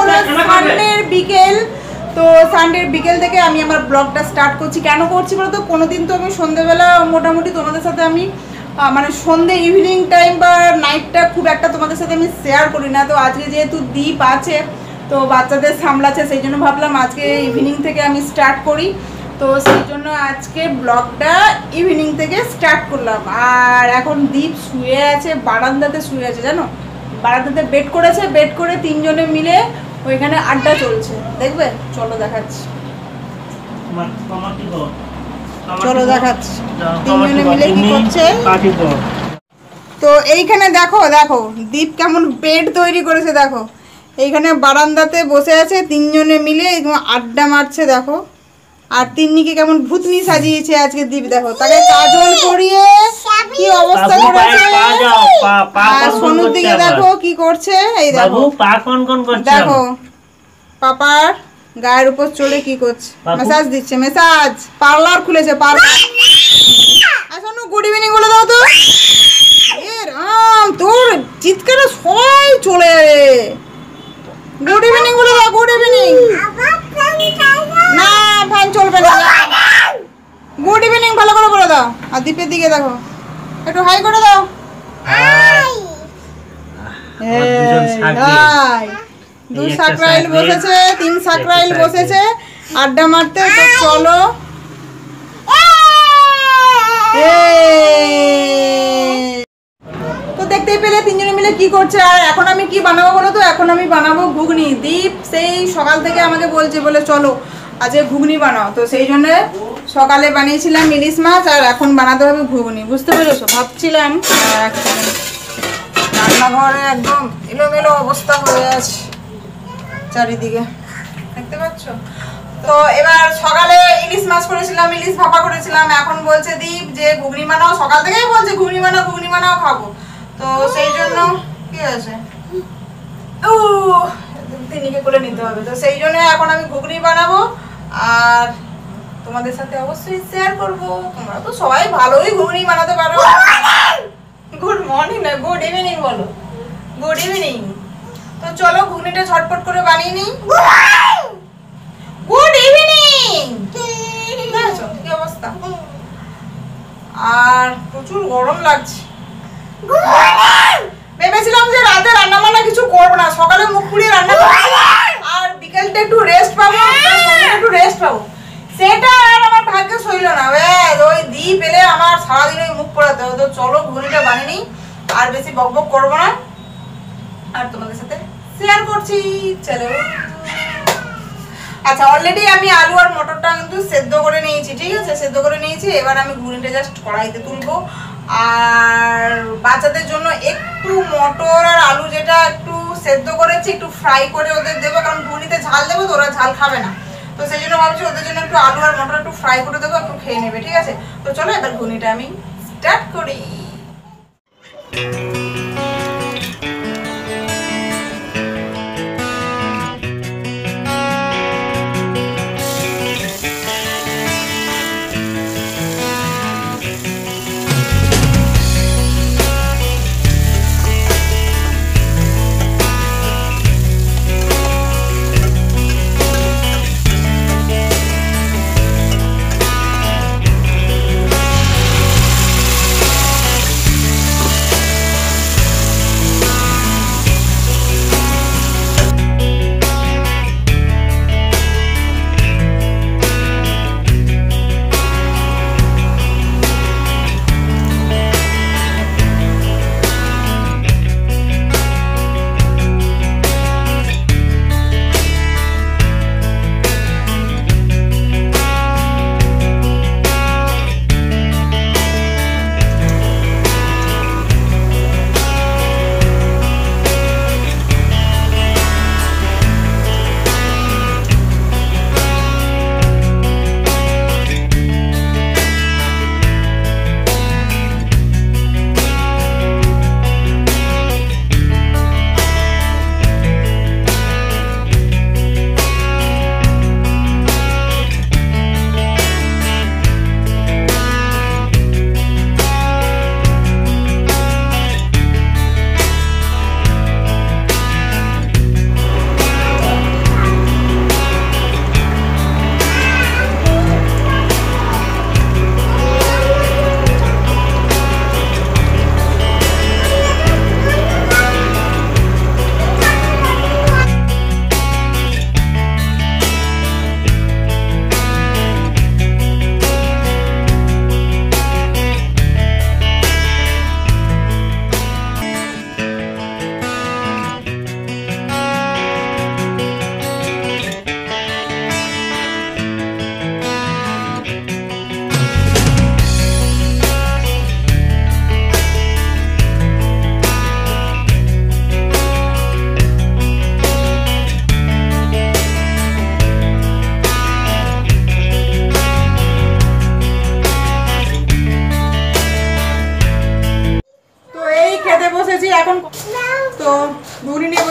হলো সানডের বিকেল। তো সানডের বিকেল থেকে আমি আমার ব্লগটা স্টার্ট করছি। কেন করছি বলতো? কোনোদিন তো আমি সন্ধ্যেবেলা মোটামুটি তোমাদের সাথে আমি মানে সন্ধে ইভিনিং টাইম বা নাইটটা খুব একটা তোমাদের সাথে আমি শেয়ার করি না। তো আজকে যেহেতু দ্বীপ আছে তো বাচ্চাদের সামলাচ্ছে সেই জন্য ভাবলাম আজকে ইভিনিং থেকে আমি স্টার্ট করি। তো সেই জন্য আজকে ব্লগটা ইভিনিং থেকে স্টার্ট করলাম। আর এখন দ্বীপ শুয়ে আছে বারান্দাতে শুয়ে আছে জানো? বারান্দাতে বেড করেছে বেড করে তিনজনে মিলে ওইখানে আড্ডা চলছে। দেখবে? চলো দেখাচ্ছি। চলো দেখাচ্ছি। তিনজনে? মিলে কি করছে? তো এইখানে দেখো দেখো দীপ কেমন বেড তৈরি করেছে দেখো। এইখানে বারান্দাতে বসে আছে তিনজনে মিলে আড্ডা মারছে দেখো। আর তিন্নিকে কেমন ভূতনি সাজিয়েছে আজকে দীপ দেখো তাকে কাজল পরিয়ে কি অবস্থা করেছে? পা যাও, পা- পা আর সোনুর দিকে দেখো কি করছে এই দেখো। পা কোন কোন করছে দেখো পাপার গায়ের উপর চলে কি করছে? মেসাজ দিচ্ছে মেসাজ। পার্লার খুলেছে পার্লার। আসলে গুড ইভিনিং বলে দাও তো। এ রাম তোর চিৎকারে সবাই চলে গুড ইভিনিং বলে দাও গুড ইভিনিং না ফ্যান চলবে না গুড ইভিনিং ভালো করে বলে দাও আর দ্বীপের দিকে দেখো। একটু হাই করে দাও। দু সাকরাইল বসেছে তিন সাকরাইল বসেছে। আড্ডা মারতে তো চলো। তো দেখতেই পেলে তিনজনে মিলে কি করছে আর এখন আমি কি বানাবো বলো তো? এখন আমি বানাবো ঘুগনি। দীপ সেই সকাল থেকে আমাকে বলছে বলে চলো আজকে ঘুগনি বানাও। তো সেই জন্য সকালে বানিয়েছিলাম ইলিশ মাছ আর এখন বানাতে হবে ঘুগনি, বুঝতে পেরেছ? ভাবছিলাম রান্নাঘরে একদম এলোমেলো অবস্থা হয়ে আছে চারিদিকে। দেখতে পাচ্ছ? তো এবার সকালে ইলিশ মাছ করেছিলাম, ইলিশ ভাপা করেছিলাম। এখন বলছে দীপ যে, ঘুগনি বানাও, সকাল থেকেই বলছে, ঘুগনি বানাও ঘুগনি বানাও, খাব। তো সেই জন্য কি হয়েছে? ও, তিনিকে করে নিতে হবে। তো সেই জন্য এখন আমি ঘুগনি বানাবো আর তোমাদের সাথে অবশ্যই শেয়ার করব। তোমরা তো সবাই ভালোই ঘুগনি বানাতে পারো। গুড মর্নিং না গুড ইভিনিং বলো। গুড ইভিনিং তো চলো ঘুগনিটা ঝটপট করে বানিয়ে নিই। গুড ইভিনিং কি অবস্থা? আর প্রচুর গরম লাগছে। ভেবেছিলাম যে রাতে রান্না বান্না কিছু করব না সকালে মুখ পুড়িয়ে রান্না করব আর বিকেলটা একটু রেস্ট পাবো আর সন্ধ্যাটা একটু রেস্ট পাবো সেটা আর আমার ভাগ্যে সইল না ব্যাস ওই দিই পেলে আমার সারাদিন ওই মুখ পোড়াতে হবে তো চলো ঘুগনিটা বানিয়ে নিই আর বেশি বক বক করব না। আর তোমাদের সাথে শেয়ার করছি, চলো। আচ্ছা অলরেডি আমি আলু আর মটরটা কিন্তু সেদ্ধ করে নিয়েছি, ঠিক আছে? সেদ্ধ করে নিয়েছি, এবার আমি ঘুগনিটা জাস্ট কড়াইতে তুলবো। আর বাচ্চাদের জন্য একটু মটর আর আলু যেটা একটু সেদ্ধ করেছি, একটু ফ্রাই করে ওদের দেবো, কারণ ঘুগনিতে ঝাল দেবো তো, ওরা ঝাল খাবে না। তো সেই জন্য ভাবছি ওদের জন্য একটু আলু আর মটর একটু ফ্রাই করে দেবো, একটু খেয়ে নেবে, ঠিক আছে? তো চলো, এবার ঘুগনিটা আমি স্টার্ট করি। গেছি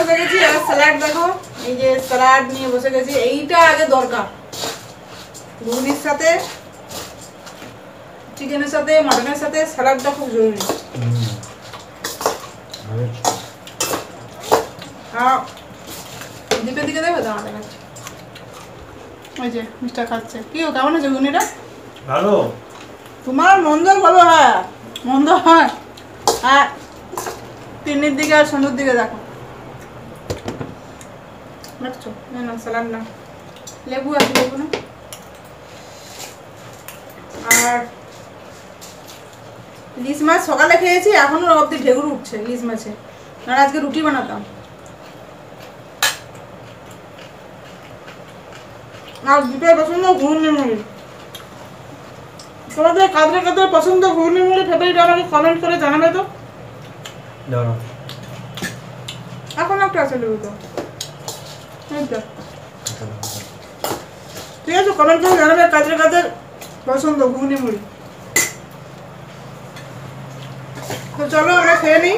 বসে গেছি আর স্যালাড দেখো এই যে স্যালাড নিয়ে বসে গেছি এইটা আগে দরকার। ঘুগনির সাথে চিকেনের সাথে মাটনের সাথে স্যালাডটা খুব জরুরি। দীপের দিকে দেবে? তো আমাদের কাছে ওই যে খাচ্ছে। কি ও কেমন আছে ঘুগনিটা? ভালো। তোমার মন্দ ভালো হয় মন্দ হয়। আর তিন্নির দিকে আর সন্ধ্যের দিকে দেখো। দেখছ না না স্যালাড না লেবু আছে লেবু না আর ইলিশ মাছ সকালে খেয়েছি এখনও অব্দি ঢেকুর উঠছে ইলিশ মাছে। আর আজকে রুটি বানাতাম। আর দুটোর পছন্দ ঘুগনি মুড়ি। তোমাদের কাদের কাদের পছন্দ ঘুগনি মুড়ি ফেভারিট আমাকে কমেন্ট করে জানাবে তো? এখন একটা আছে লেবু তো। ঠিক আছে, কমেন্ট করে জানাবে কাদের কাদের পছন্দ, ঘুগনি মুড়ি। তো চলো, আমরা খেয়ে নিই।